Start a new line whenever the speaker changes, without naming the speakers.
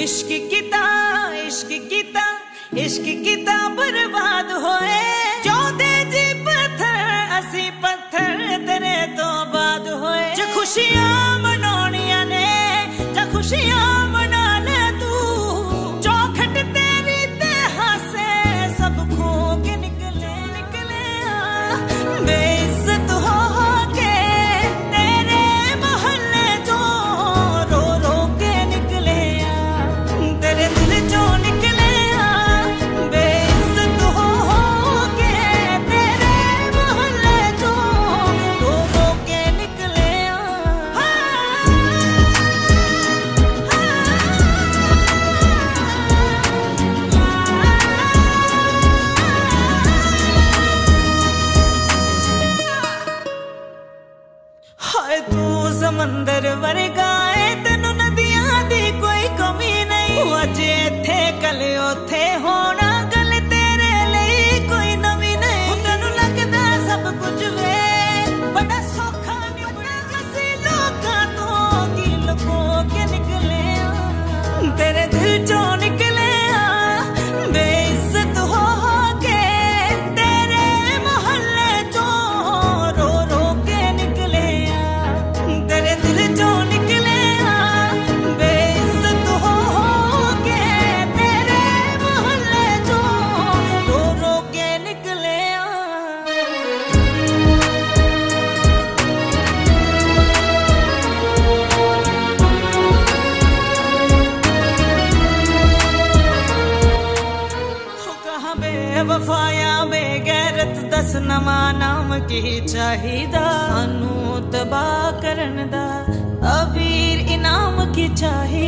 इश्क किता इश्क किता इश्क किता बर्बाद होए। जो दे जी पत्थर, असी पत्थर तेरे तो बाद होए। जो खुशियाँ मनाउणियाँ ने, जो खुशियाँ ਹਾਏ ਤੂੰ ਸਮੁੰਦਰ ਵਰਗਾ ਏ, ਤੈਨੂੰ ਨਦੀਆਂ ਦੀ ਕੋਈ ਕਮੀ ਨਹੀਂ। ਉਹ ਅੱਜ ਇੱਥੇ ਕੱਲ ਉੱਥੇ बेवफाया बेगैरत दस नवा नाम की चाहिदा। सानू तबाह करन दा। अबीर इनाम की चाहिदा।